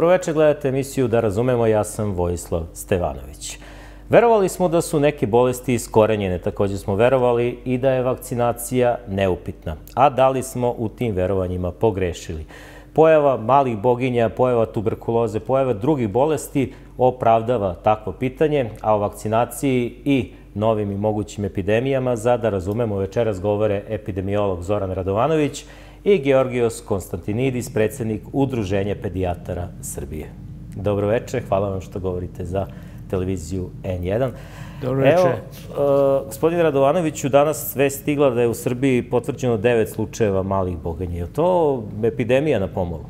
Dobroveče, gledate emisiju Da razumemo, ja sam Vojislav Stevanović. Verovali smo da su neke bolesti iskorenjene, također smo verovali i da je vakcinacija neupitna. A da li smo u tim verovanjima pogrešili? Pojava malih boginja, pojava tuberkuloze, pojava drugih bolesti opravdava takvo pitanje, a o vakcinaciji i novim i mogućim epidemijama za Da razumemo večeras govore epidemiolog Zoran Radovanović i Georgios Konstantinidis, predsjednik Udruženja pedijatara Srbije. Dobro večer, hvala vam što govorite za televiziju N1. Dobro večer. Evo, uh, gospodin Radovanoviću, danas sve stigla da je u Srbiji potvrđeno devet slučajeva malih boganja. Je to epidemija na pomolu?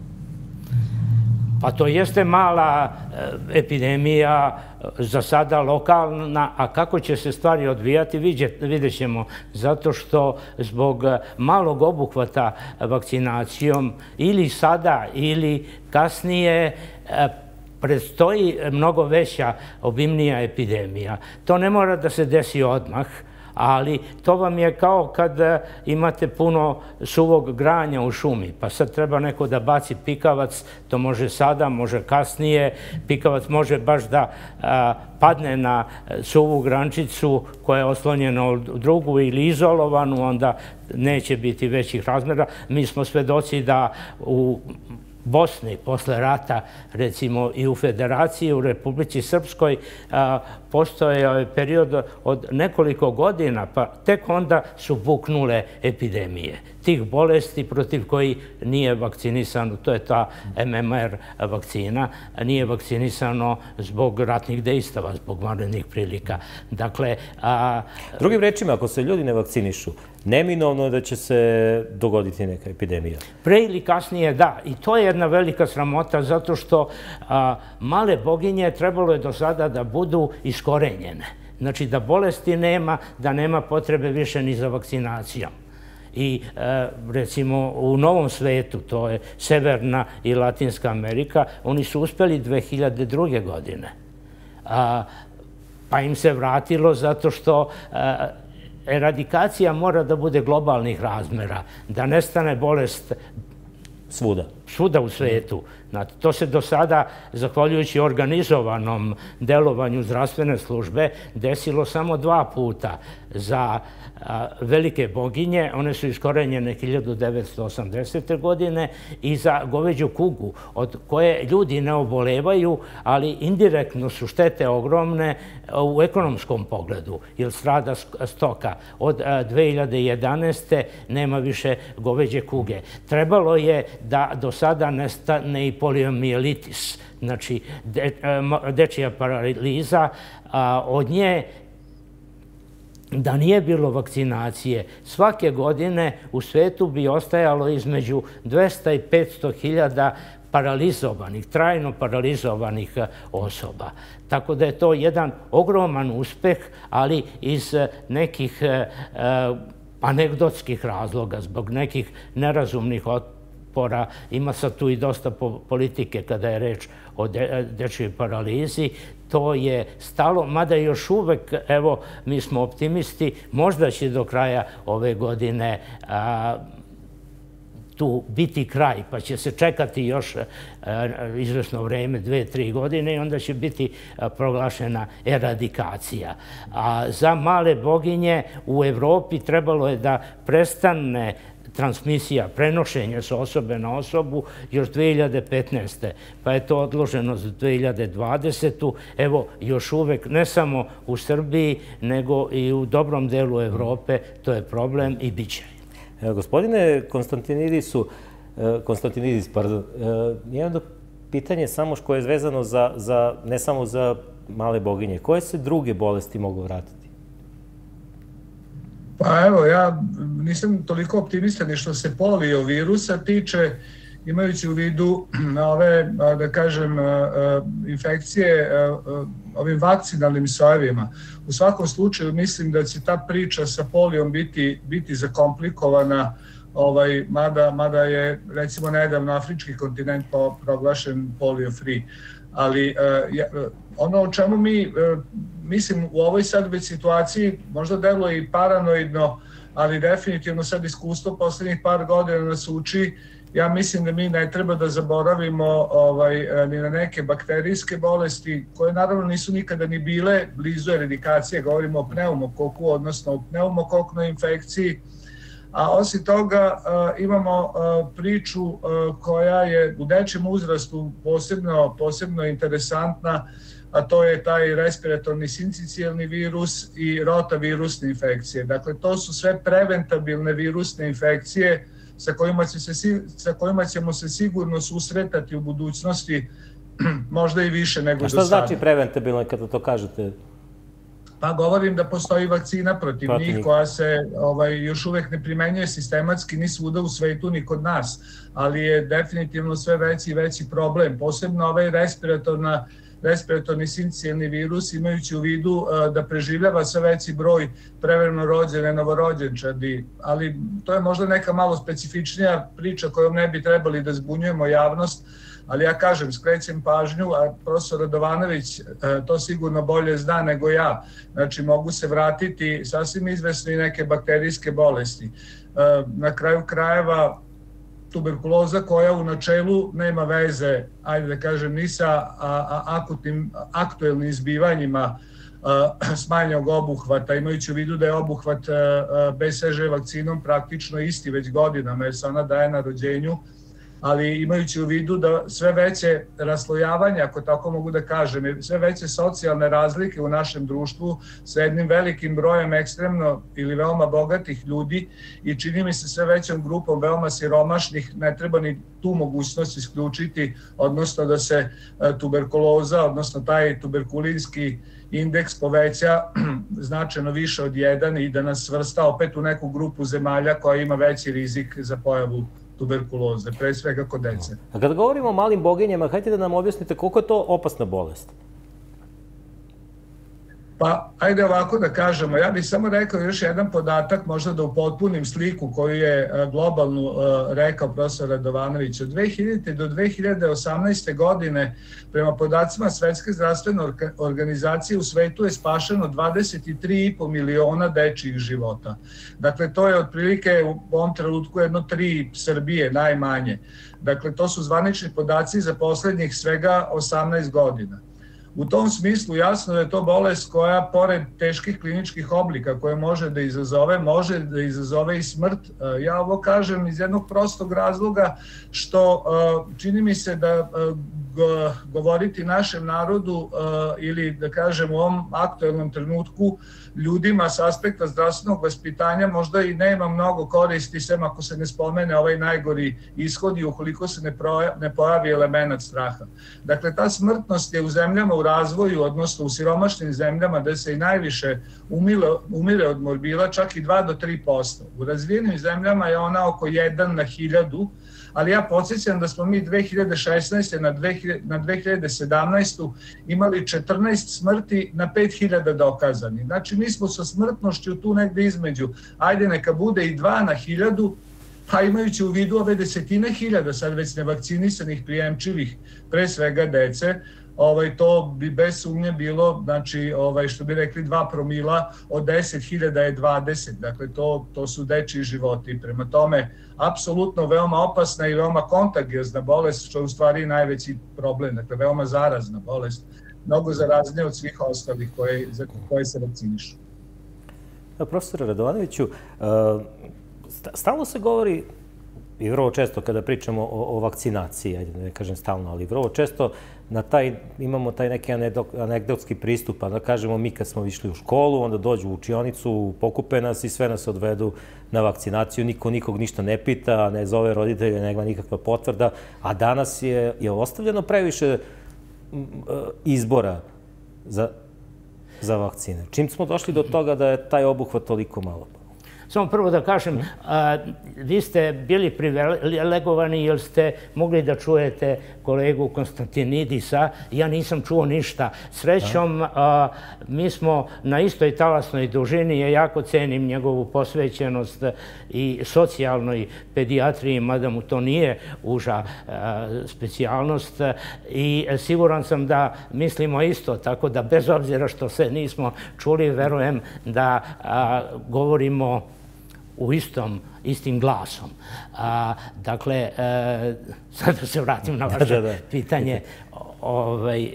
Pa to jeste mala eh, epidemija, eh, za sada lokalna, a kako će se stvari odvijati, vidjet ćemo. Zato što zbog eh, malog obuhvata vakcinacijom ili sada ili kasnije predstoji mnogo veća obimnija epidemija. To ne mora da se desi odmah, ali to vam je kao kad e, imate puno suvog granja u šumi, pa sad treba neko da baci pikavac, to može sada, može kasnije, pikavac može baš da e, padne na e, suvu grančicu koja je oslonjena u drugu ili izolovanu, onda neće biti većih razmera. Mi smo svedoci da u Bosni posle rata, recimo i u Federaciji, u Republici Srpskoj, postoje period od nekoliko godina, pa tek onda su buknule epidemije tih bolesti protiv koji nije vakcinisano, to je ta MMR vakcina, nije vakcinisano zbog ratnih dejstava, zbog vanrednih prilika. Dakle... Drugim rečima, ako se ljudi ne vakcinišu, neminovno je da će se dogoditi neka epidemija? Pre ili kasnije, da. I to je jedna velika sramota, zato što male boginje trebalo je do sada da budu iskorenjene. Znači da bolesti nema, da nema potrebe više ni za vakcinacijom. I e, recimo u Novom svetu, to je Severna i Latinska Amerika, oni su uspeli 2002. godine. Pa im se vratilo zato što e, eradikacija mora da bude globalnih razmera, da nestane bolest svuda. Svuda u svetu. To se do sada, zahvaljujući organizovanom delovanju zdravstvene službe, desilo samo dva puta za velike boginje. One su iskorenjene 1980. godine i za goveđu kugu, od koje ljudi ne obolevaju, ali indirektno su štete ogromne u ekonomskom pogledu, jer strada stoka. Od 2011. nema više goveđe kuge. Trebalo je da do sada nestane i poliomijelitis, znači e, dečija paraliza, od nje da nije bilo vakcinacije, svake godine u svetu bi ostajalo između 200 i 500 hiljada paralizovanih, trajno paralizovanih e, osoba. Tako da je to jedan ogroman uspeh, ali iz e, nekih e, anegdotskih razloga, zbog nekih nerazumnih pora. ima sad tu i dosta politike kada je reč o dečjoj paralizi, to je stalo, mada još uvek, evo, mi smo optimisti, možda će do kraja ove godine tu biti kraj, pa će se čekati još e, izvesno vreme, dve, tri godine, i onda će biti e, proglašena eradikacija. A za male boginje u Evropi trebalo je da prestane transmisija, prenošenje sa osobe na osobu još 2015. Pa je to odloženo za 2020. Evo, još uvek, ne samo u Srbiji, nego i u dobrom delu Evrope, to je problem i bit će. E, gospodine Konstantinidisu, e, Konstantinidis, pardon, e, jedno pitanje samo koje je zvezano za, ne samo za male boginje. Koje se druge bolesti mogu vratiti? Pa evo, ja nisam toliko optimistan što se polio virusa tiče, imajući u vidu ove, da kažem, infekcije ovim vakcinalnim sojevima. U svakom slučaju mislim da će ta priča sa polijom biti, biti zakomplikovana, ovaj, mada, mada je recimo nedavno afrički kontinent proglašen polio free. Ali ono o čemu mi mislim u ovoj sad već situaciji možda delo i paranoidno, ali definitivno sad iskustvo poslednjih par godina nas uči. Ja mislim da mi ne treba da zaboravimo ovaj, ni na neke bakterijske bolesti koje naravno nisu nikada ni bile blizu eradikacije, govorimo o pneumokoku, odnosno o pneumokoknoj infekciji, a osim toga eh, imamo eh, priču eh, koja je u dečjem uzrastu posebno, posebno interesantna, a to je taj respiratorni sincicijalni virus i rotavirusne infekcije. Dakle, to su sve preventabilne virusne infekcije sa kojima, će se, sa kojima ćemo se sigurno susretati u budućnosti, možda i više nego do sada. A šta znači preventabilno kada to kažete? Pa govorim da postoji vakcina protiv, protiv njih koja se ovaj, još uvek ne primenjuje sistematski ni svuda u svetu ni kod nas, ali je definitivno sve veći i veći problem. Posebno ovaj respiratorna respiratorni sincijalni virus imajući u vidu e, da preživljava sve veći broj prevremeno rođene novorođenčadi, ali to je možda neka malo specifičnija priča kojom ne bi trebali da zbunjujemo javnost, ali ja kažem, skrećem pažnju, a profesor Radovanović e, to sigurno bolje zna nego ja, znači mogu se vratiti sasvim izvesno i neke bakterijske bolesti. E, na kraju krajeva, tuberkuloza koja u načelu nema veze, ajde da kažem, ni sa a akutnim, aktuelnim izbivanjima smanjenog obuhvata, imajući u vidu da je obuhvat BCG vakcinom praktično isti već godinama, jer se ona daje na rođenju, ali imajući u vidu da sve veće raslojavanje, ako tako mogu da kažem, sve veće socijalne razlike u našem društvu sa jednim velikim brojem ekstremno ili veoma bogatih ljudi i čini mi se sve većom grupom veoma siromašnih, ne treba ni tu mogućnost isključiti, odnosno da se e, tuberkuloza, odnosno taj tuberkulinski indeks poveća značajno više od jedan i da nas svrsta opet u neku grupu zemalja koja ima veći rizik za pojavu tuberkuloze, pre svega kod dece. A kada govorimo o malim boginjama, hajte da nam objasnite koliko je to opasna bolest? Pa, ajde ovako da kažemo, ja bih samo rekao još jedan podatak, možda da upotpunim sliku koju je globalno globalnu e, rekao profesor Radovanović. Od 2000. do 2018. godine, prema podacima Svetske zdravstvene organizacije, u svetu je spašeno 23,5 miliona dečijih života. Dakle, to je otprilike u ovom trenutku jedno tri Srbije, najmanje. Dakle, to su zvanični podaci za poslednjih svega 18 godina. U tom smislu jasno da je to bolest koja, pored teških kliničkih oblika koje može da izazove, može da izazove i smrt. E, ja ovo kažem iz jednog prostog razloga što e, čini mi se da e, govoriti našem narodu uh, ili da kažem u ovom aktuelnom trenutku ljudima s aspekta zdravstvenog vaspitanja možda i nema mnogo koristi sem ako se ne spomene ovaj najgori ishod i ukoliko se ne, proja, ne pojavi element straha. Dakle, ta smrtnost je u zemljama u razvoju, odnosno u siromašnim zemljama gde se i najviše umile, umire od morbila, čak i 2 do 3%. U razvijenim zemljama je ona oko 1 na 1000, ali ja podsjećam da smo mi 2016. na, 2000, na 2017. imali 14 smrti na 5000 dokazani. Znači, mi smo sa smrtnošću tu negde između, ajde neka bude i 2 na 1000, pa imajući u vidu ove desetine hiljada sad već nevakcinisanih prijemčivih, pre svega dece, ovaj to bi bez sumnje bilo znači ovaj što bi rekli 2 promila od 10.000 je 20 dakle to to su dečiji životi. Prema tome apsolutno veoma opasna i veoma kontagiozna bolest što je u stvari najveći problem. Dakle veoma zarazna bolest mnogo zaraznija od svih ostalih koje za koje se vakcinišu. Profesor Radovanoviću, e, stalno se govori i vrlo često kada pričamo o, o vakcinaciji, ajde ne kažem stalno, ali vrlo često na taj, imamo taj neki anegdotski pristup, pa da kažemo mi kad smo išli u školu, onda dođu u učionicu, pokupe nas i sve nas odvedu na vakcinaciju, niko nikog ništa ne pita, ne zove roditelje, nema nikakva potvrda, a danas je, je ostavljeno previše e, izbora za, za vakcine. Čim smo došli do toga da je taj obuhvat toliko malo? Samo prvo da kažem, a, vi ste bili privilegovani jer ste mogli da čujete kolegu Konstantinidisa. Ja nisam čuo ništa. Srećom, a, mi smo na istoj talasnoj dužini. Ja jako cenim njegovu posvećenost i socijalnoj pedijatriji, mada mu to nije uža a, specijalnost. I siguran sam da mislimo isto, tako da bez obzira što se nismo čuli, verujem da govorimo u istom, istim glasom. A, dakle, e, sad da se vratim na vaše da, da, da. pitanje. Ovaj,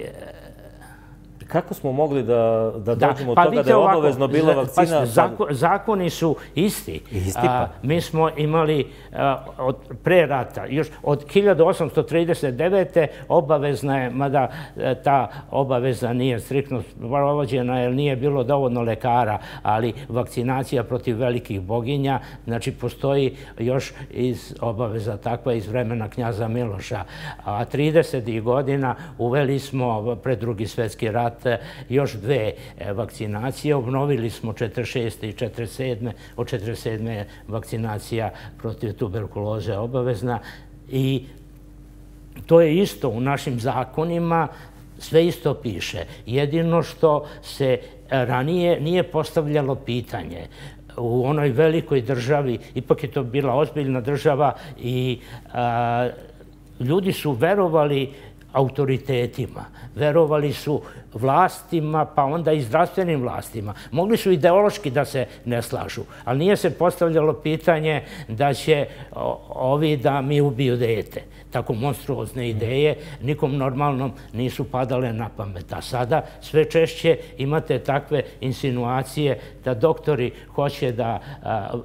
Kako smo mogli da, da dođemo od pa toga da je obavezno bila vakcina? Pa, zako, zakoni su isti. Isti pa. A, mi smo imali a, od pre rata, još od 1839. obavezna je, mada e, ta obaveza nije striktno provođena jer nije bilo dovoljno lekara, ali vakcinacija protiv velikih boginja, znači postoji još iz obaveza takva iz vremena knjaza Miloša. A 30. godina uveli smo pred drugi svetski rat rezultat još dve e, vakcinacije. Obnovili smo 46. i 47. Od 47. je vakcinacija protiv tuberkuloze obavezna i to je isto u našim zakonima, sve isto piše. Jedino što se e, ranije nije postavljalo pitanje u onoj velikoj državi, ipak je to bila ozbiljna država i ljudi su verovali autoritetima, verovali su vlastima, pa onda i zdravstvenim vlastima. Mogli su ideološki da se ne slažu, ali nije se postavljalo pitanje da će ovi da mi ubiju dete. Tako monstruozne ideje nikom normalnom nisu padale na pamet. A sada sve češće imate takve insinuacije da doktori hoće da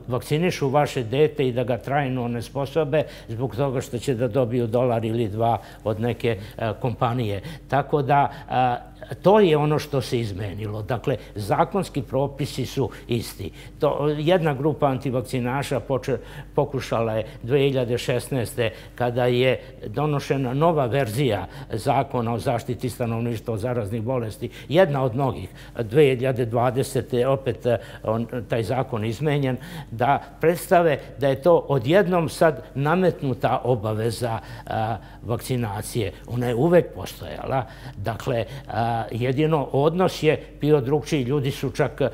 vakcinišu vaše dete i da ga trajno onesposobe zbog toga što će da dobiju dolar ili dva od neke kompanije. Tako da to je ono što se izmenilo. Dakle, zakonski propisi su isti. To, jedna grupa antivakcinaša pokušala je 2016. kada je donošena nova verzija zakona o zaštiti stanovništva od zaraznih bolesti, jedna od mnogih, 2020. opet eh, on, taj zakon izmenjen, da predstave da je to odjednom sad nametnuta obaveza a, vakcinacije. Ona je uvek postojala. Dakle, a, jedino odnos je bio drugčiji. Ljudi su čak e,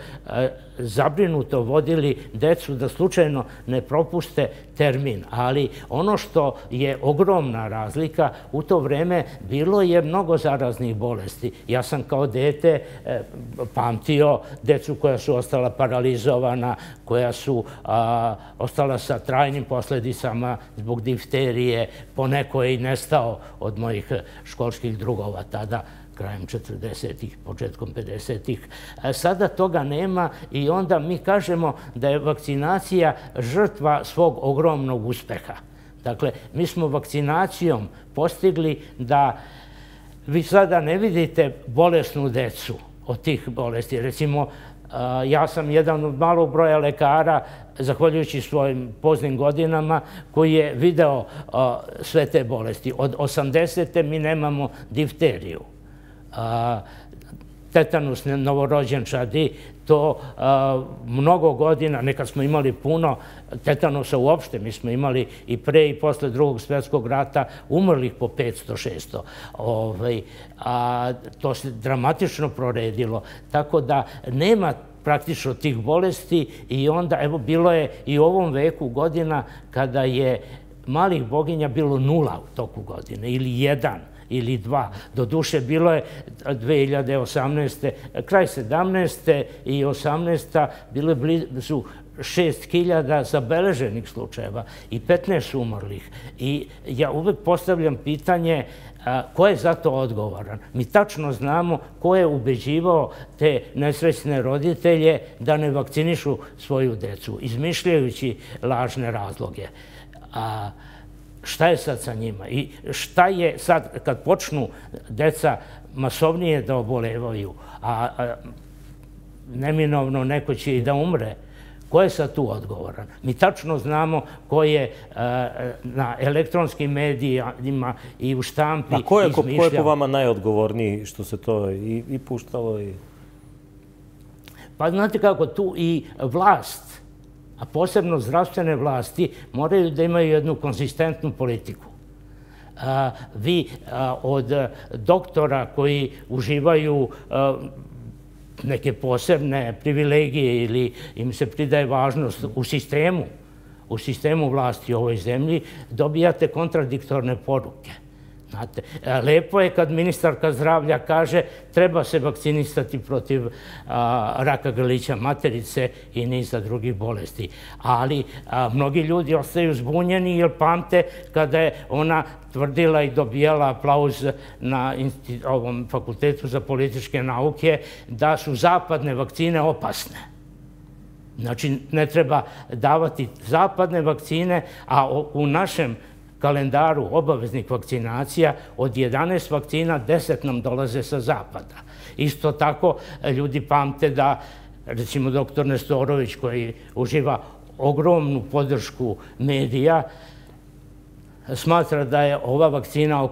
zabrinuto vodili decu da slučajno ne propuste termin. Ali ono što je ogromna razlika, u to vreme bilo je mnogo zaraznih bolesti. Ja sam kao dete e, pamtio decu koja su ostala paralizovana, koja su ostala sa trajnim posledicama zbog difterije, poneko je i nestao od mojih školskih drugova tada krajem 40-ih, početkom 50-ih. Sada toga nema i onda mi kažemo da je vakcinacija žrtva svog ogromnog uspeha. Dakle, mi smo vakcinacijom postigli da vi sada ne vidite bolesnu decu od tih bolesti. Recimo, ja sam jedan od malog broja lekara, zahvaljujući svojim poznim godinama, koji je video sve te bolesti. Od 80. mi nemamo difteriju tetanus novorođenčadi, to mnogo godina, nekad smo imali puno tetanusa uopšte, mi smo imali i pre i posle drugog svjetskog rata umrlih po 500-600. Ovaj, a to se dramatično proredilo, tako da nema praktično tih bolesti i onda, evo, bilo je i u ovom veku godina kada je malih boginja bilo nula u toku godine ili jedan ili dva. Do duše bilo je 2018. kraj 17. i 18. bilo je blizu 6000 zabeleženih slučajeva i 15 umrlih. I ja uvek postavljam pitanje ko je za to odgovoran. Mi tačno znamo ko je ubeđivao te nesrećne roditelje da ne vakcinišu svoju decu, izmišljajući lažne razloge. A, šta je sad sa njima i šta je sad kad počnu deca masovnije da obolevaju, a, neminovno neko će i da umre, ko je sad tu odgovoran? Mi tačno znamo ko je na elektronskim medijima i u štampi izmišljao. A ko je, ko je po vama najodgovorniji što se to i, i puštalo? I... Pa znate kako, tu i vlast a posebno zdravstvene vlasti, moraju da imaju jednu konsistentnu politiku. Vi od e, doktora koji uživaju e, neke posebne privilegije ili im se pridaje važnost u sistemu, u sistemu vlasti u ovoj zemlji, dobijate kontradiktorne poruke. Znate, e, lepo je kad ministarka zdravlja kaže treba se vakcinisati protiv raka grlića materice i niza drugih bolesti. Ali mnogi ljudi ostaju zbunjeni jer pamte kada je ona tvrdila i dobijala aplauz na ovom fakultetu za političke nauke da su zapadne vakcine opasne. Znači, ne treba davati zapadne vakcine, a u našem kalendaru obaveznih vakcinacija od 11 vakcina 10 nam dolaze sa zapada. Isto tako ljudi pamte da recimo doktor Nestorović koji uživa ogromnu podršku medija smatra da je ova vakcina o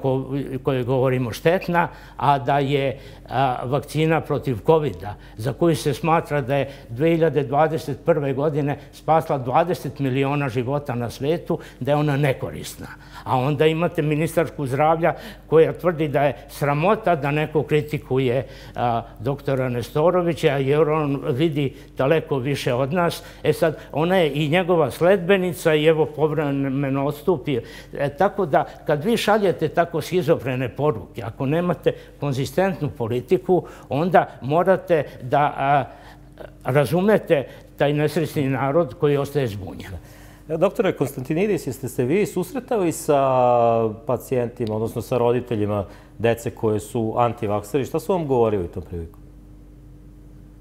kojoj govorimo štetna, a da je vakcina protiv COVID-a, za koju se smatra da je 2021. godine spasla 20 miliona života na svetu, da je ona nekorisna. A onda imate ministarsku zdravlja koja tvrdi da je sramota da neko kritikuje doktora Nestorovića, jer on vidi daleko više od nas. E sad, ona je i njegova sledbenica i evo povremeno odstupi. E, tako da, kad vi šaljete tako schizofrene poruke, ako nemate konzistentnu politiku, onda morate da razumete taj nesrećni narod koji ostaje zbunjen. E, doktore Konstantinidis, jeste se vi susretali sa pacijentima, odnosno sa roditeljima dece koje su antivakseri? Šta su vam govorili u tom priliku?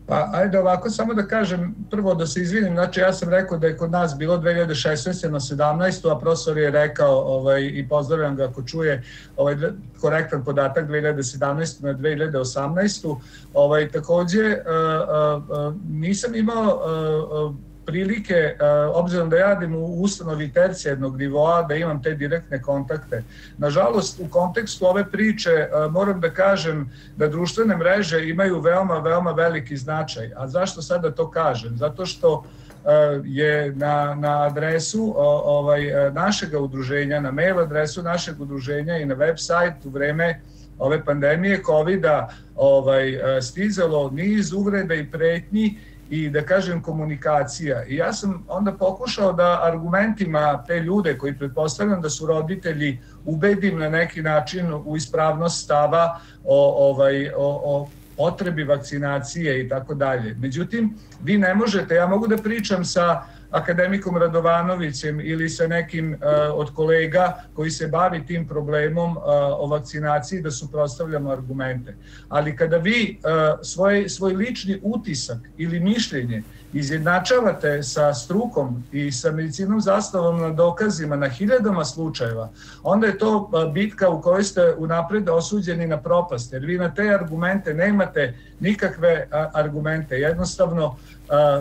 Pa, ajde ovako, samo da kažem, prvo da se izvinim, znači ja sam rekao da je kod nas bilo 2016. na 17. a profesor je rekao ovaj, i pozdravljam ga ako čuje ovaj, korektan podatak 2017. na 2018. Ovaj, također, uh, eh, uh, eh, uh, eh, nisam imao uh, uh, prilike, e, obzirom da radim u ustanovi tercijednog nivoa, da imam te direktne kontakte. Nažalost, u kontekstu ove priče e, moram da kažem da društvene mreže imaju veoma, veoma veliki značaj. A zašto sada to kažem? Zato što e, je na, na adresu ovaj, našeg udruženja, na mail adresu našeg udruženja i na web sajt u vreme ove pandemije COVID-a ovaj, stizalo niz uvreda i pretnji i da kažem komunikacija. I ja sam onda pokušao da argumentima te ljude koji pretpostavljam da su roditelji ubedim na neki način u ispravnost stava o, ovaj, o, o potrebi vakcinacije i tako dalje. Međutim, vi ne možete, ja mogu da pričam sa akademikom Radovanovićem ili sa nekim uh, od kolega koji se bavi tim problemom uh, o vakcinaciji da suprostavljamo argumente. Ali kada vi uh, svoj, svoj lični utisak ili mišljenje izjednačavate sa strukom i sa medicinom zastavom na dokazima na hiljadama slučajeva, onda je to bitka u kojoj ste unapred osuđeni na propast, jer vi na te argumente nemate nikakve argumente. Jednostavno,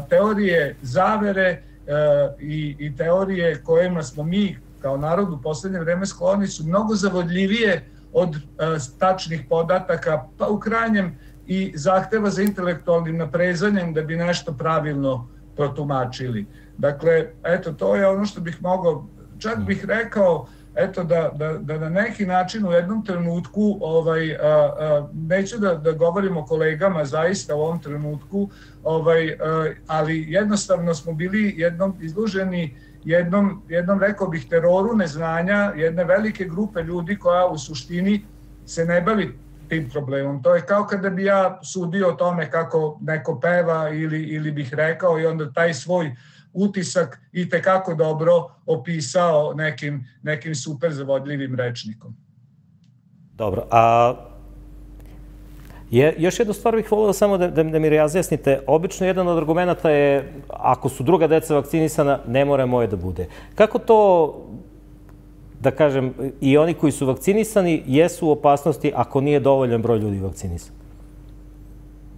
teorije zavere, i, i teorije kojima smo mi kao narod u poslednje vreme skloni su mnogo zavodljivije od e, tačnih podataka, pa u krajnjem i zahteva za intelektualnim naprezanjem da bi nešto pravilno protumačili. Dakle, eto, to je ono što bih mogao, čak bih rekao, eto da, da, da na neki način u jednom trenutku ovaj a, a, neću da, da govorim o kolegama zaista u ovom trenutku ovaj a, ali jednostavno smo bili jednom izluženi jednom jednom rekao bih teroru neznanja jedne velike grupe ljudi koja u suštini se ne bavi tim problemom. To je kao kada bi ja sudio o tome kako neko peva ili, ili bih rekao i onda taj svoj utisak i te kako dobro opisao nekim, nekim super zavodljivim rečnikom. Dobro, a je, još jednu stvar bih volio samo da, da, da mi razjasnite. Obično jedan od argumenta je, ako su druga deca vakcinisana, ne mora moje da bude. Kako to, da kažem, i oni koji su vakcinisani, jesu u opasnosti ako nije dovoljan broj ljudi vakcinisan?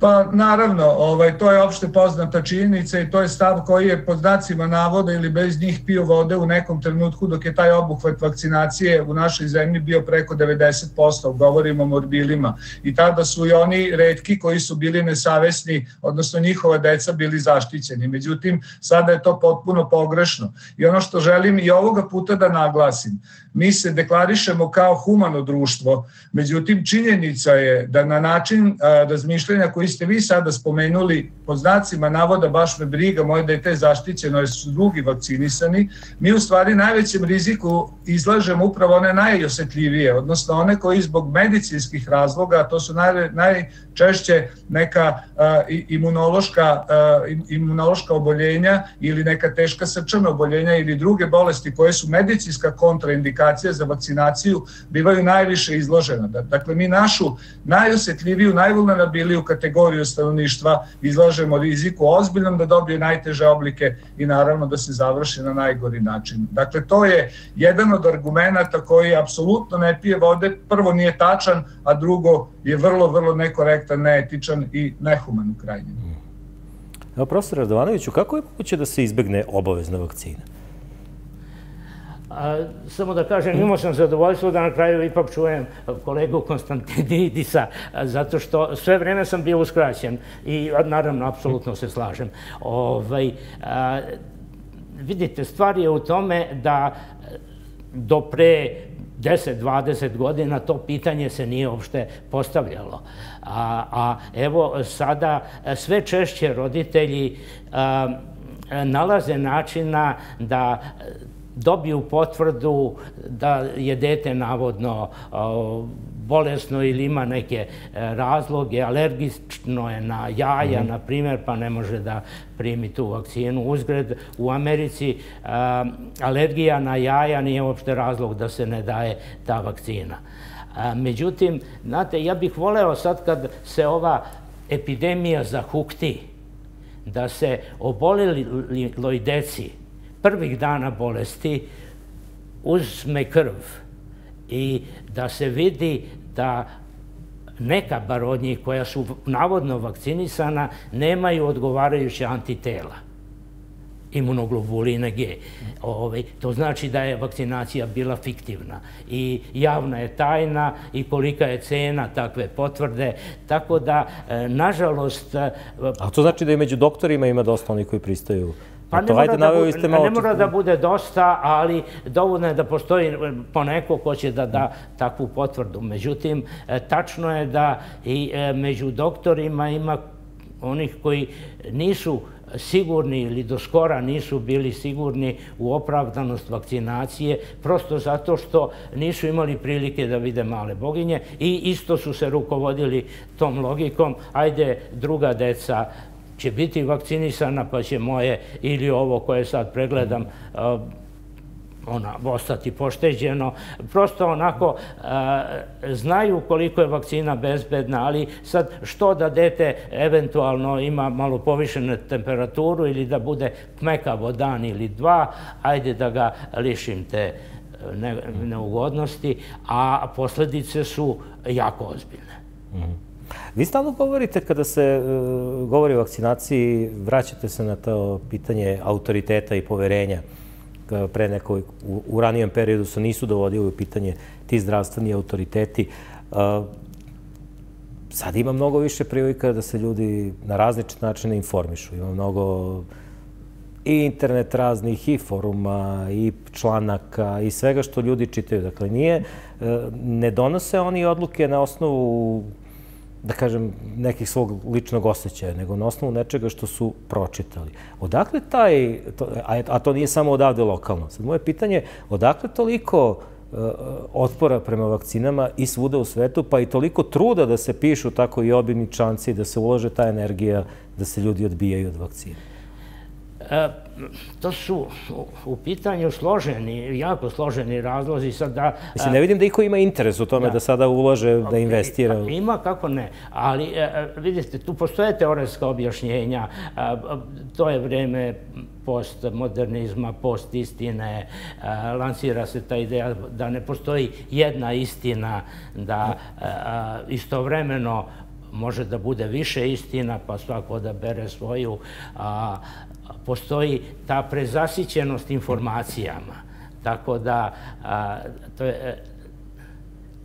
Pa naravno, ovaj, to je opšte poznata činjenica i to je stav koji je pod znacima navoda ili bez njih pio vode u nekom trenutku dok je taj obuhvat vakcinacije u našoj zemlji bio preko 90%, govorimo o morbilima. I tada su i oni redki koji su bili nesavesni, odnosno njihova deca bili zaštićeni. Međutim, sada je to potpuno pogrešno. I ono što želim i ovoga puta da naglasim, mi se deklarišemo kao humano društvo, međutim činjenica je da na način razmišljanja koji ste vi sada spomenuli, pod znacima navoda baš me briga, moje dete je zaštićeno jer su drugi vakcinisani, mi u stvari najvećem riziku izlažemo upravo one najosjetljivije, odnosno one koji zbog medicinskih razloga, to su naj, najčešće neka uh, imunološka, uh, imunološka oboljenja ili neka teška srčana oboljenja ili druge bolesti koje su medicinska kontraindikacija za vakcinaciju, bivaju najviše izložena. Dakle, mi našu najosjetljiviju, najvulnerabiliju kategoriju stanovništva izlažemo riziku ozbiljnom da dobije najteže oblike i naravno da se završi na najgori način. Dakle, to je jedan od argumenta koji apsolutno ne pije vode. Prvo nije tačan, a drugo je vrlo, vrlo nekorektan, neetičan i nehuman u krajnjem. Evo, profesor Radovanoviću, kako je moguće da se izbegne obavezna vakcina? A, samo da kažem, imao sam zadovoljstvo da na kraju ipak čujem kolegu Konstantinidisa, zato što sve vreme sam bio uskraćen i naravno, apsolutno se slažem. Ovaj, a, vidite, stvar je u tome da do pre 10-20 godina to pitanje se nije uopšte postavljalo. A, a evo sada sve češće roditelji a, nalaze načina da dobiju potvrdu da je dete navodno bolesno ili ima neke e, razloge, alergično je na jaja, mm -hmm. na primjer, pa ne može da primi tu vakcinu. Uzgred u Americi a, alergija na jaja nije uopšte razlog da se ne daje ta vakcina. A, međutim, znate, ja bih voleo sad kad se ova epidemija zahukti, da se obolili deci, prvih dana bolesti uzme krv i da se vidi da neka bar od njih koja su navodno vakcinisana nemaju odgovarajuće antitela imunoglobuline G. Ove, ovaj, to znači da je vakcinacija bila fiktivna i javna je tajna i kolika je cena takve potvrde. Tako da, e, nažalost... E, A to znači da i među doktorima ima dosta onih koji pristaju Pa ne, mora da, bude, ne mora da bude dosta, ali dovoljno je da postoji poneko ko će da da takvu potvrdu. Međutim, e, tačno je da i e, među doktorima ima onih koji nisu sigurni ili do skora nisu bili sigurni u opravdanost vakcinacije, prosto zato što nisu imali prilike da vide male boginje i isto su se rukovodili tom logikom, ajde druga deca će biti vakcinisana, pa će moje ili ovo koje sad pregledam uh, ona ostati pošteđeno. Prosto onako uh, znaju koliko je vakcina bezbedna, ali sad što da dete eventualno ima malo povišenu temperaturu ili da bude kmekavo dan ili dva, ajde da ga lišim te uh, neugodnosti, a posljedice su jako ozbiljne. Mhm. Vi stalno govorite kada se e, govori o vakcinaciji, vraćate se na to pitanje autoriteta i poverenja. Pre nekoj, u, ranijem periodu se nisu dovodili u pitanje ti zdravstveni autoriteti. E, sad ima mnogo više prilika da se ljudi na različit način informišu. Ima mnogo i internet raznih, i foruma, i članaka, i svega što ljudi čitaju. Dakle, nije, e, ne donose oni odluke na osnovu da kažem, nekih svog ličnog osjećaja, nego na osnovu nečega što su pročitali. Odakle taj, to, a to nije samo odavde lokalno, sad moje pitanje, odakle toliko e, otpora prema vakcinama i svuda u svetu, pa i toliko truda da se pišu tako i obimni članci, da se ulože ta energija, da se ljudi odbijaju od vakcina? E, to su u pitanju složeni, jako složeni razlozi. Sad da, Mislim, ne vidim da iko ima interes u tome da, sada ulože, da investira. Ima, kako ne. Ali, e, e, vidite, tu postoje teoretska objašnjenja. To je vreme postmodernizma, postistine. Lansira se ta ideja da ne postoji jedna istina, da istovremeno može da bude više istina, pa svako da bere svoju, a, postoji ta prezasićenost informacijama. Tako da, a, to je e,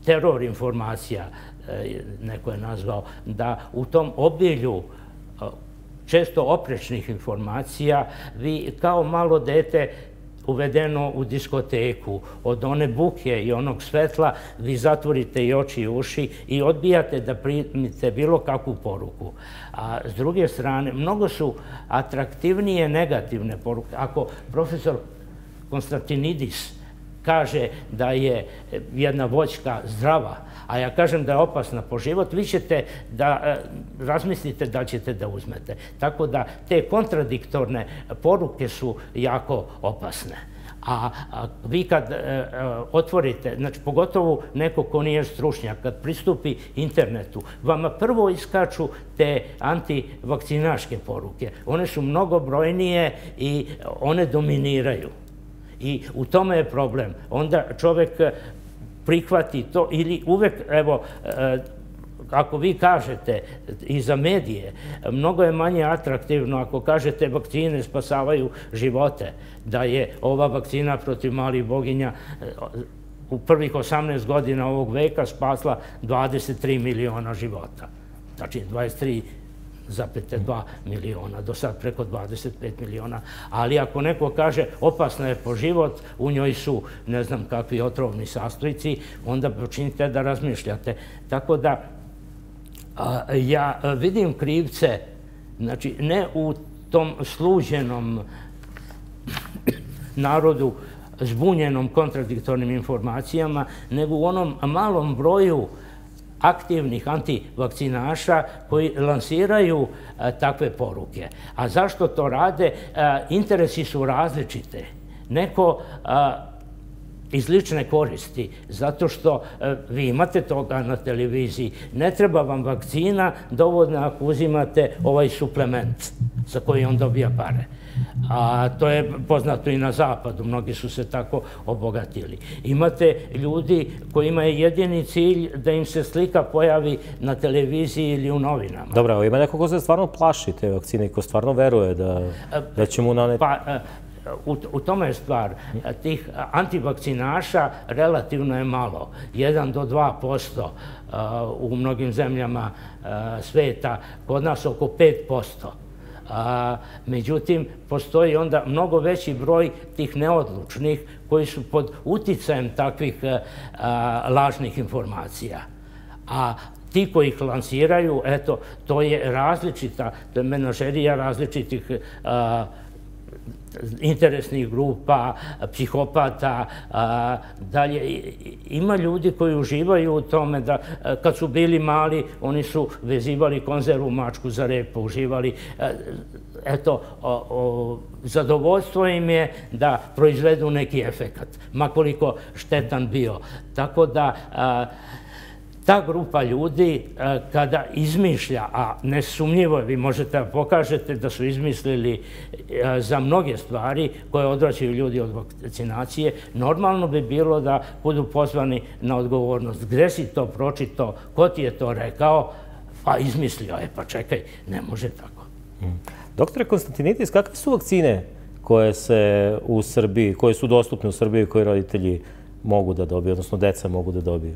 teror informacija, e, neko je nazvao, da u tom obilju e, često oprečnih informacija, vi kao malo dete uvedeno u diskoteku, od one buke i onog svetla, vi zatvorite i oči i uši i odbijate da primite bilo kakvu poruku. A s druge strane, mnogo su atraktivnije negativne poruke. Ako profesor Konstantinidis kaže da je jedna voćka zdrava, a ja kažem da je opasna po život, vi ćete da e, razmislite da ćete da uzmete. Tako da te kontradiktorne poruke su jako opasne. A, vi kad e, e, otvorite, znači pogotovo neko ko nije stručnjak, kad pristupi internetu, vama prvo iskaču te antivakcinaške poruke. One su mnogo brojnije i one dominiraju. I u tome je problem. Onda čovek eh, prihvati to ili uvek, evo, eh, ako vi kažete i za medije, mnogo je manje atraktivno ako kažete vakcine spasavaju živote, da je ova vakcina protiv malih boginja eh, u prvih 18 godina ovog veka spasla 23 miliona života. Znači 23 2 miliona, do sad preko 25 miliona. Ali ako neko kaže opasna je po život, u njoj su ne znam kakvi otrovni sastojci, onda počinite da razmišljate. Tako da ja vidim krivce, znači ne u tom sluđenom narodu zbunjenom kontradiktornim informacijama, nego u onom malom broju aktivnih antivakcinaša koji lansiraju e, takve poruke. A zašto to rade? E, interesi su različite. Neko e, iz lične koristi, zato što vi imate toga na televiziji. Ne treba vam vakcina, dovoljno ako uzimate ovaj suplement za koji on dobija pare. A to je poznato i na zapadu, mnogi su se tako obogatili. Imate ljudi koji imaju jedini cilj da im se slika pojavi na televiziji ili u novinama. Dobro, ima neko ko se stvarno plaši te vakcine i ko stvarno veruje da, da će mu naneti... Pa, e, u, u tome je stvar. Tih antivakcinaša relativno je malo. 1 do 2 posto e, u mnogim zemljama e, sveta, kod nas oko 5 posto. A, međutim, postoji onda mnogo veći broj tih neodlučnih koji su pod uticajem takvih e, a, lažnih informacija. A ti koji ih lansiraju, eto, to je različita, to je menažerija različitih a, interesnih grupa, psihopata, dalje. Ima ljudi koji uživaju u tome da kad su bili mali, oni su vezivali konzervu mačku za repu, uživali. Eto, zadovoljstvo im je da proizvedu neki efekat, makoliko štetan bio. Tako da ta grupa ljudi e, kada izmišlja, a nesumnjivo vi možete da pokažete da su izmislili e, za mnoge stvari koje odvraćaju ljudi od vakcinacije, normalno bi bilo da budu pozvani na odgovornost. Gde si to pročito, ko ti je to rekao, pa izmislio je, pa čekaj, ne može tako. Mm. Doktore Konstantinitis, kakve su vakcine koje se u Srbiji, koje su dostupne u Srbiji, koje roditelji mogu da dobiju, odnosno deca mogu da dobiju?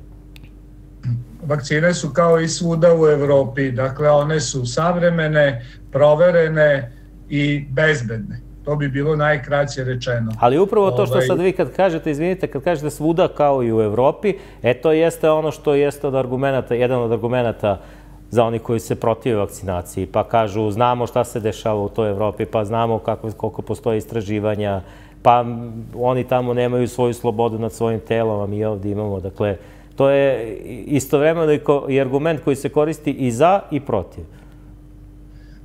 Vakcine su kao i svuda u Evropi, dakle one su savremene, proverene i bezbedne. To bi bilo najkraće rečeno. Ali upravo to što ovaj- sad vi kad kažete, izvinite, kad kažete svuda kao i u Evropi, e to jeste ono što jeste od argumenta, jedan od argumenta za oni koji se protive vakcinaciji, pa kažu znamo šta se dešava u toj Evropi, pa znamo kako, koliko postoje istraživanja, pa oni tamo nemaju svoju slobodu nad svojim telom, a mi ovdje imamo. Dakle, To je istovremeno i argument koji se koristi i za i protiv.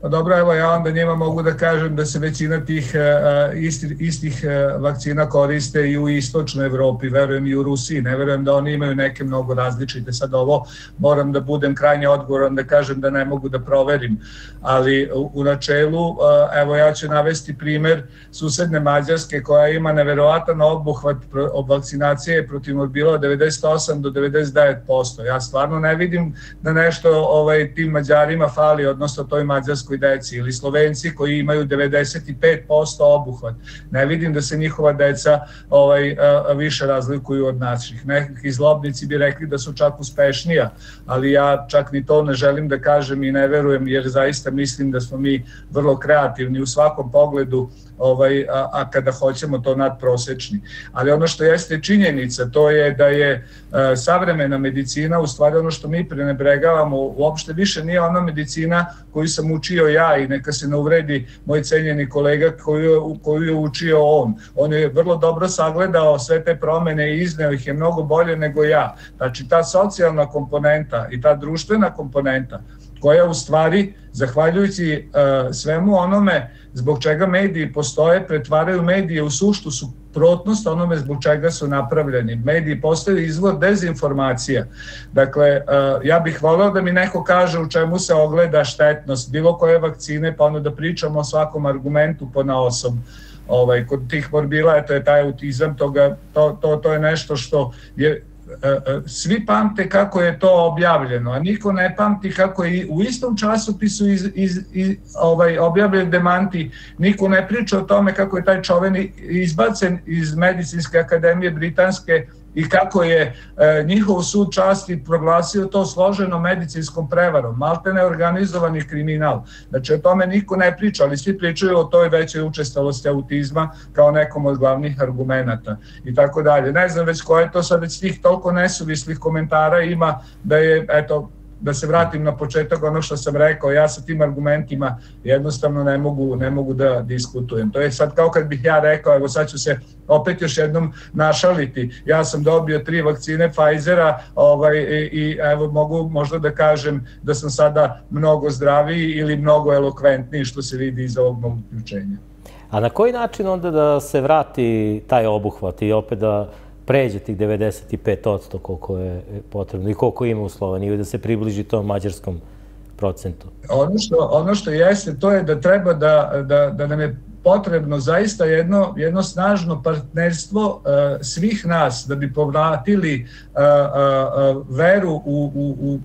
Pa dobro, evo ja onda njima mogu da kažem da se većina tih e, e, istih, istih vakcina koriste i u istočnoj Evropi, verujem i u Rusiji, ne verujem da oni imaju neke mnogo različite. Sad ovo moram da budem krajnje odgovoran da kažem da ne mogu da proverim, ali u, u načelu, evo ja ću navesti primer susedne Mađarske koja ima neverovatan obuhvat pro, vakcinacije protiv morbila od 98 do 99%. Ja stvarno ne vidim da nešto ovaj, tim Mađarima fali, odnosno toj Mađarskoj Engleskoj deci ili Slovenci koji imaju 95% obuhvat. Ne vidim da se njihova deca ovaj, e, više razlikuju od naših. Neki zlobnici bi rekli da su čak uspešnija, ali ja čak ni to ne želim da kažem i ne verujem jer zaista mislim da smo mi vrlo kreativni u svakom pogledu ovaj, a, a kada hoćemo to nadprosečni. Ali ono što jeste činjenica, to je da je a, e, savremena medicina, u stvari ono što mi prenebregavamo, uopšte više nije ona medicina koju sam učio ja i neka se ne uvredi moj cenjeni kolega koju, koju je učio on. On je vrlo dobro sagledao sve te promene i izneo ih je mnogo bolje nego ja. Znači ta socijalna komponenta i ta društvena komponenta koja u stvari, zahvaljujući e, svemu onome zbog čega mediji postoje, pretvaraju medije u suštu su protnost onome zbog čega su napravljeni. Mediji postaju izvor dezinformacija. Dakle, e, ja bih volao da mi neko kaže u čemu se ogleda štetnost bilo koje vakcine, pa ono da pričamo o svakom argumentu po na osob. Ovaj, kod tih morbila, to je taj autizam, toga, to, to, to je nešto što je E, e, svi pamte kako je to objavljeno, a niko ne pamti kako je u istom časopisu iz, iz, iz, ovaj, objavljen demanti, niko ne priča o tome kako je taj čoven izbacen iz Medicinske akademije Britanske i kako je e, njihov sud časti proglasio to složeno medicinskom prevarom, malte neorganizovani kriminal. Znači o tome niko ne priča, ali svi pričaju o toj većoj učestalosti autizma kao nekom od glavnih argumenta i tako dalje. Ne znam već koje to sad već tih toliko nesuvislih komentara ima da je, eto, da se vratim na početak ono što sam rekao, ja sa tim argumentima jednostavno ne mogu, ne mogu da diskutujem. To je sad kao kad bih ja rekao, evo sad ću se opet još jednom našaliti. Ja sam dobio tri vakcine Pfizera ovaj, i, i evo mogu možda da kažem da sam sada mnogo zdraviji ili mnogo elokventniji što se vidi iz ovog mog uključenja. A na koji način onda da se vrati taj obuhvat i opet da pređe tih 95% koliko je e, potrebno i koliko ima u Sloveniji da se približi tom mađarskom procentu? Ono što, ono što jeste, to je da treba da, da, da nam je potrebno zaista jedno, jedno snažno partnerstvo uh, svih nas da bi povratili uh, uh, uh, veru u, u, u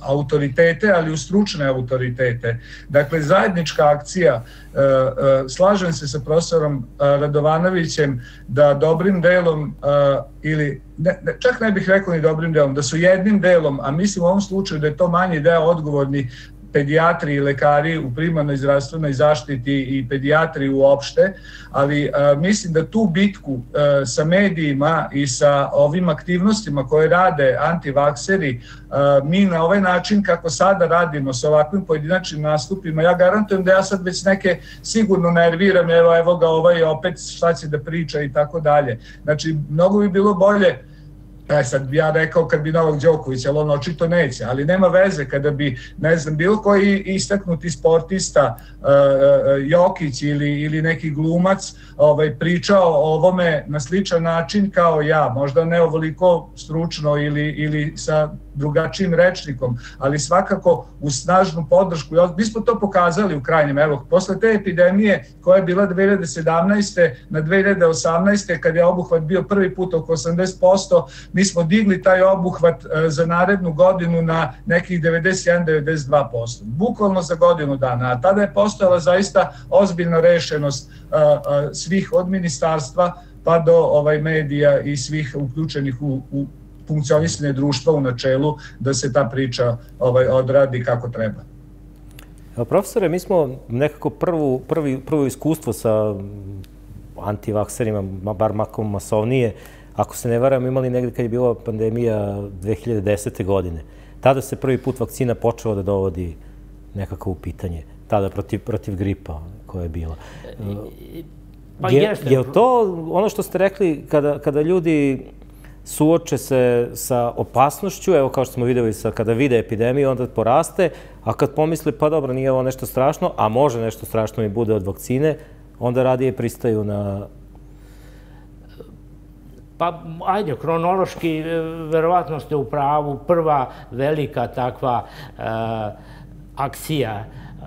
autoritete, ali u stručne autoritete. Dakle, zajednička akcija, e, e, slažem se sa profesorom e, Radovanovićem da dobrim delom ili ne, čak ne bih rekao ni dobrim delom, da su jednim delom, a mislim u ovom slučaju da je to manji deo odgovorni pedijatri i lekari u primarnoj zdravstvenoj zaštiti i pedijatri uopšte, ali a, mislim da tu bitku a, sa medijima i sa ovim aktivnostima koje rade antivakseri, a, mi na ovaj način kako sada radimo sa ovakvim pojedinačnim nastupima, ja garantujem da ja sad već neke sigurno nerviram, evo, evo ga ovaj opet šta će da priča i tako dalje. Znači, mnogo bi bilo bolje E sad bi ja rekao kad bi Novak Đoković, ali on očito neće, ali nema veze kada bi, ne znam, bilo koji istaknuti sportista, uh, Jokić ili, ili neki glumac, ovaj, pričao o ovome na sličan način kao ja, možda ne ovoliko stručno ili, ili sa drugačijim rečnikom, ali svakako u snažnu podršku. Mi smo to pokazali u krajnjem, evo, posle te epidemije koja je bila 2017. na 2018. kad je obuhvat bio prvi put oko 80%, mi smo digli taj obuhvat e, za narednu godinu na nekih 91-92%. Bukvalno za godinu dana. A tada je postojala zaista ozbiljna rešenost e, e, svih od ministarstva pa do ovaj medija i svih uključenih u, u funkcionisanje društva u načelu da se ta priča ovaj odradi kako treba. Evo, profesore, mi smo nekako prvu, prvi, prvo iskustvo sa antivakserima, bar makom masovnije, ako se ne varam, imali negde kad je bila pandemija 2010. godine. Tada se prvi put vakcina počela da dovodi nekako u pitanje. Tada protiv, protiv gripa koja je bila. Pa je, jeste. je to ono što ste rekli kada, kada ljudi suoče se sa opasnošću, evo kao što smo videli sa kada vide epidemiju, onda poraste, a kad pomisli pa dobro, nije ovo nešto strašno, a može nešto strašno i bude od vakcine, onda radije pristaju na... Pa, ajde, kronološki, e, verovatno ste u pravu, prva velika takva uh, akcija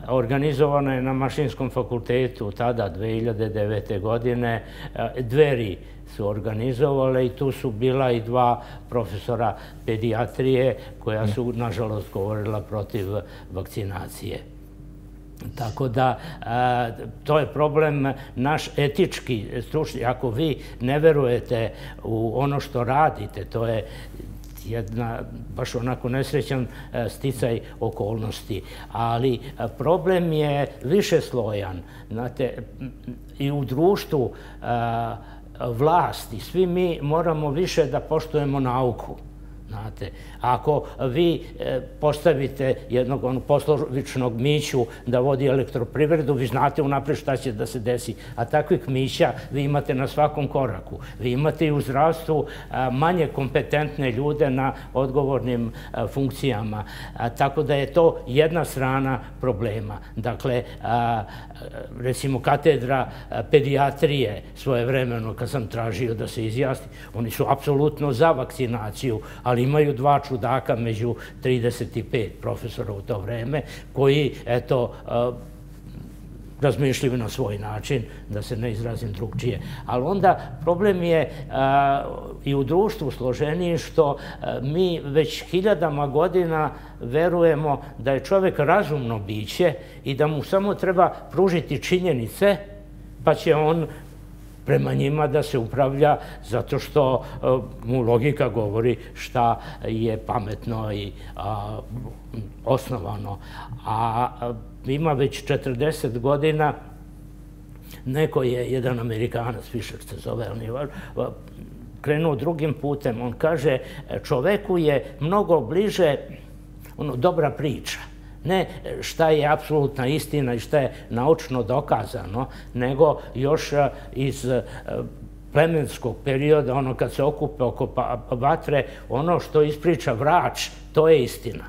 organizovana je na Mašinskom fakultetu tada, 2009. godine, uh, dveri su organizovale i tu su bila i dva profesora pedijatrije koja su, nažalost, govorila protiv vakcinacije. Tako da, to je problem naš etički, stručni. Ako vi ne verujete u ono što radite, to je jedna baš onako nesrećan e, sticaj okolnosti. Ali problem je više slojan. Znate, i u društvu vlast vlasti, svi mi moramo više da poštujemo nauku. Znate, ako vi e, postavite jednog ono, poslovičnog miću da vodi elektroprivredu, vi znate unaprijed šta će da se desi. A takvih mića vi imate na svakom koraku. Vi imate i u zdravstvu e, manje kompetentne ljude na odgovornim e, funkcijama. Tako da je to jedna strana problema. Dakle, recimo katedra pedijatrije svoje vremeno, kad sam tražio da se izjasni, oni su apsolutno za vakcinaciju, ali imaju dva čudaka među 35 profesora u to vreme, koji, eto, razmišljaju na svoj način, da se ne izrazim drugčije. Ali onda problem je i u društvu složeniji što mi već hiljadama godina verujemo da je čovek razumno biće i da mu samo treba pružiti činjenice, pa će on prema njima da se upravlja zato što e, mu logika govori šta je pametno i osnovano. A e, ima već 40 godina neko je, jedan Amerikanac, Fischer se zove, on je e, krenuo drugim putem. On kaže, čoveku je mnogo bliže ono, dobra priča ne šta je apsolutna istina i šta je naučno dokazano, nego još e, iz e, plemenskog perioda, ono kad se okupe oko pa, vatre, ono što ispriča vrač, to je istina.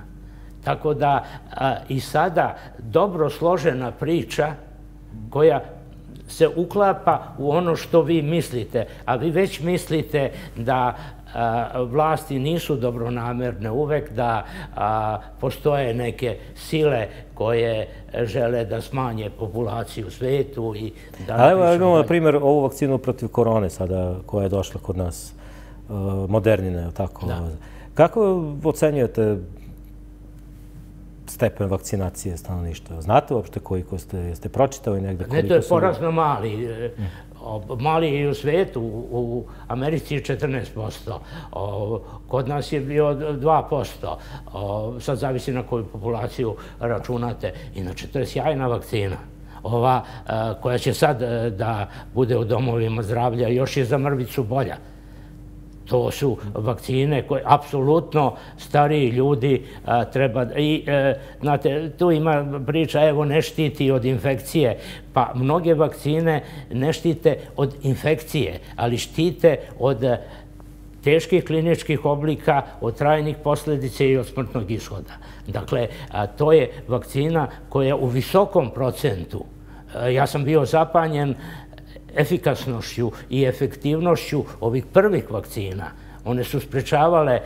Tako da i sada dobro složena priča koja se uklapa u ono što vi mislite, a vi već mislite da vlasti nisu dobronamerne uvek, da postoje neke sile koje žele da smanje populaciju u svetu. Evo imamo, na primjer, ovu vakcinu protiv korone sada koja je došla kod nas, modernine, tako? Kako ocenjujete stepen vakcinacije stanovništva? Znate uopšte koliko ste, jeste pročitali negde? Ne, to je porazno mali. Mali je i u svetu, u Americi je 14%, kod nas je bio 2%. Sad zavisi na koju populaciju računate. Inače, to je sjajna vakcina. Ova e, koja će sad e, da bude u domovima zdravlja još je za mrvicu bolja. To su vakcine koje apsolutno stariji ljudi e, treba... I, e, znate, tu ima priča, evo, ne štiti od infekcije. Pa mnoge vakcine ne štite od infekcije, ali štite od e, teških kliničkih oblika, od trajnih posljedice i od smrtnog ishoda. Dakle, to je vakcina koja u visokom procentu, e, ja sam bio zapanjen, efikasnošću i efektivnošću ovih prvih vakcina. One su sprečavale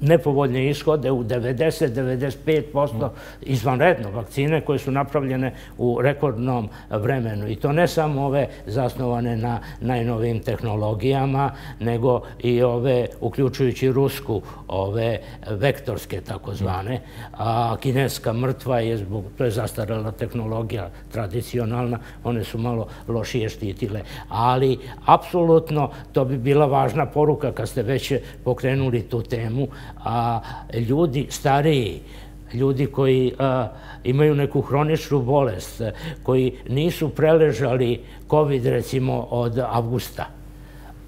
nepovoljne ishode u 90-95% izvanredno vakcine koje su napravljene u rekordnom vremenu. I to ne samo ove zasnovane na najnovim tehnologijama, nego i ove, uključujući rusku, ove vektorske takozvane. A kineska mrtva je zbog, to je zastarala tehnologija tradicionalna, one su malo lošije štitile. Ali, apsolutno, to bi bila važna poruka kad ste već pokrenuli tu temu, a ljudi stariji, ljudi koji imaju neku hroničnu bolest, koji nisu preležali COVID recimo od avgusta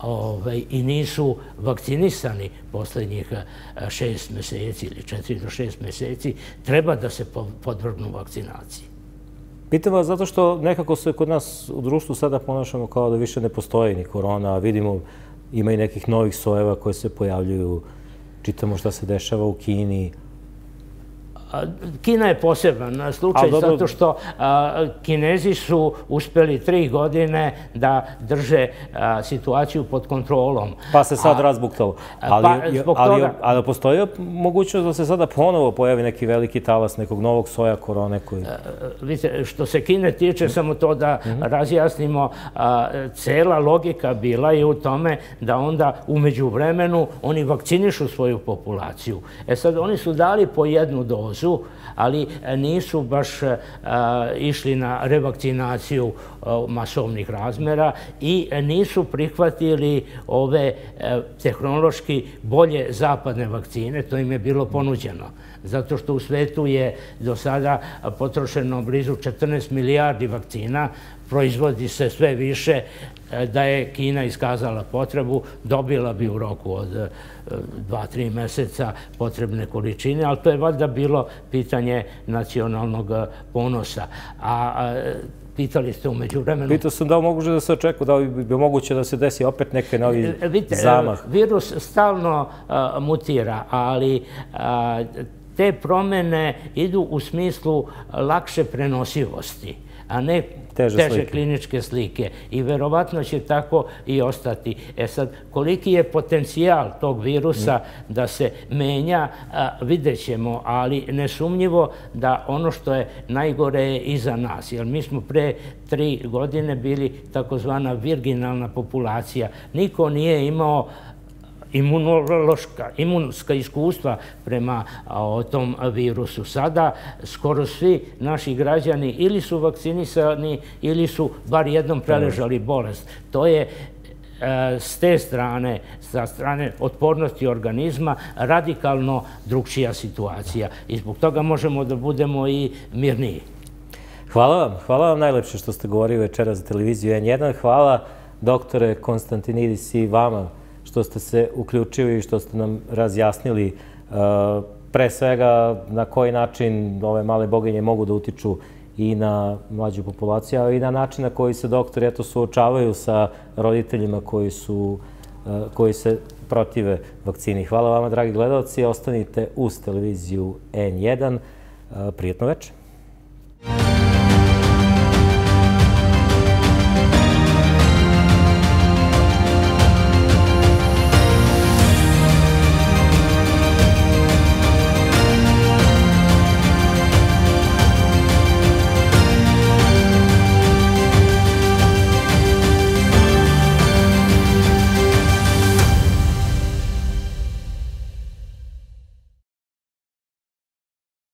ovaj, i nisu vakcinisani poslednjih šest meseci ili četiri do šest meseci, treba da se podvrgnu vakcinaciji. Pitam vas zato što nekako se kod nas u društvu sada ponašamo kao da više ne postoji ni korona, a vidimo ima i nekih novih sojeva koje se pojavljuju čitamo šta se dešava u Kini. Kina je poseban slučaj zato što Kinezi su uspeli tri godine da drže situaciju pod kontrolom. Pa se sad razbuktalo. Ali pa, postoji mogućnost da se sada ponovo pojavi neki veliki talas nekog novog soja korone koji... Vidite, što se Kine tiče, samo to da mhm. razjasnimo, cela logika bila je u tome da onda umeđu vremenu oni vakcinišu svoju populaciju. E sad, oni su dali po jednu dozu su, ali e, nisu baš e, išli na revakcinaciju e, masovnih razmera i nisu prihvatili ove tehnološki bolje zapadne vakcine, to im je bilo ponuđeno. Zato što u svetu je do sada potrošeno blizu 14 milijardi vakcina, proizvodi se sve više, e, da je Kina iskazala potrebu, dobila bi u roku od e, dva, tri meseca potrebne količine, ali to je valjda bilo pitanje nacionalnog e, ponosa. A pitali ste umeđu vremenu... Pitao sam da moguće da se očeku, da bi moguće da se desi opet neke novi zamah. Virus stalno mutira, ali te promene idu u smislu lakše prenosivosti a ne teže kliničke slike. I verovatno će tako i ostati. E sad, koliki je potencijal tog virusa da se menja, vidjet ćemo, ali nesumnjivo da ono što je najgore je iza nas. Jer mi smo pre tri godine bili takozvana virginalna populacija. Niko nije imao imunološka, imunska iskustva prema tom virusu. Sada skoro svi naši građani ili su vakcinisani ili su bar jednom preležali bolest. To je e, s te strane, sa strane otpornosti organizma, radikalno drugčija situacija. I zbog toga možemo da budemo i mirniji. Hvala vam. Hvala vam najlepše što ste govorili večera za televiziju N1. Hvala doktore Konstantinidis i vama što ste se uključili i što ste nam razjasnili e, pre svega na koji način ove male boginje mogu da utiču i na mlađu populaciju, ali i na način na koji se doktori eto suočavaju sa roditeljima koji su e, koji se protive vakcini. Hvala vama, dragi gledalci. Ostanite uz televiziju N1. E, Prijetno večer.